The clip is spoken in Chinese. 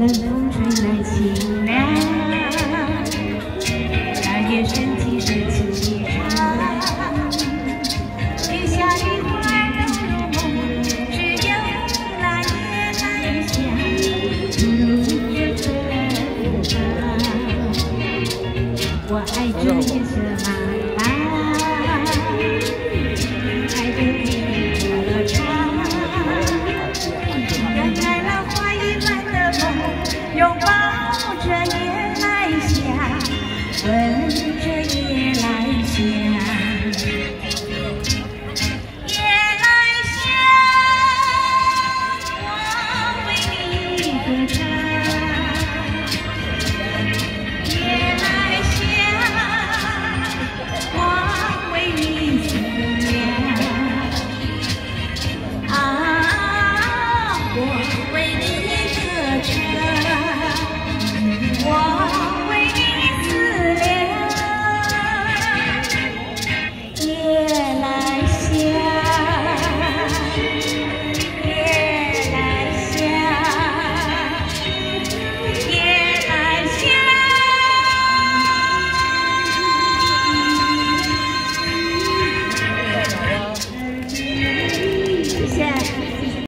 们风吹来晴朗，大雁升起升起一，雨下的温柔梦，只有那夜来香。如今夜色，我爱这夜色茫。And you.